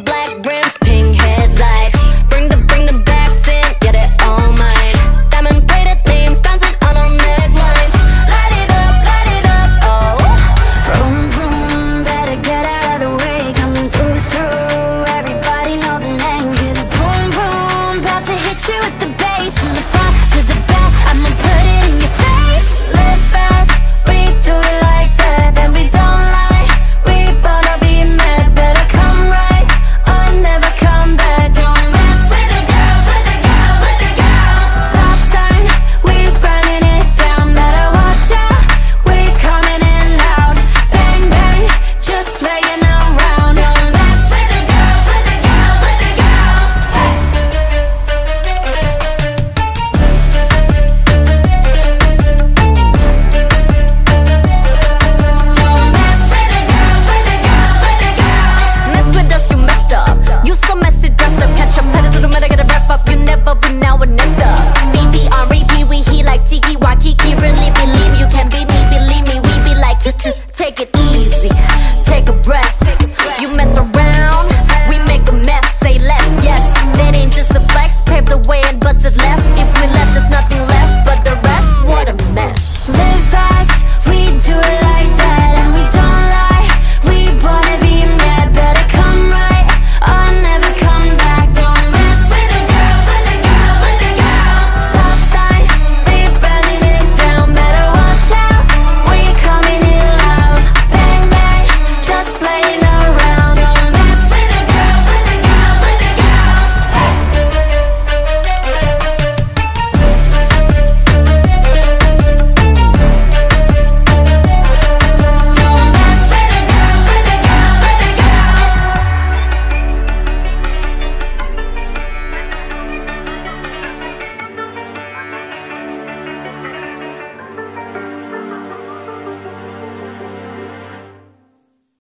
black rims, pink headlights.